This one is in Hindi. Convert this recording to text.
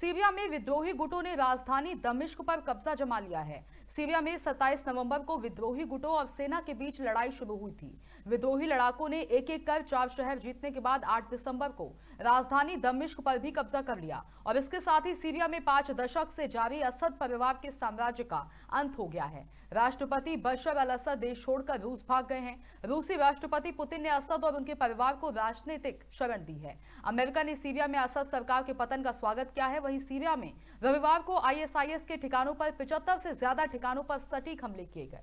सीरिया में विद्रोही गुटों ने राजधानी दमिश्क पर कब्जा जमा लिया है। सीरिया में 27 नवंबर को विद्रोही गुटों और सेना के बीच लड़ाई शुरू हुई थी। विद्रोही लड़ाकों ने एक एक कर चार शहर जीतने के बाद 8 दिसंबर को राजधानी दमिश्क पर भी कब्जा कर लिया और इसके साथ ही सीरिया में पाँच दशक से जारी असद परिवार के साम्राज्य का अंत हो गया है। राष्ट्रपति बशर अल असद देश छोड़कर रूस भाग गए हैं। रूसी राष्ट्रपति पुतिन ने असद और उनके परिवार को राजनीतिक शरण दी है। अमेरिका ने सीरिया में असद सरकार के पतन का स्वागत किया है। वहीं सीरिया में रविवार को आईएसआईएस के ठिकानों पर पिचहत्तर से ज़्यादा ठिकानों पर सटीक हमले किए गए।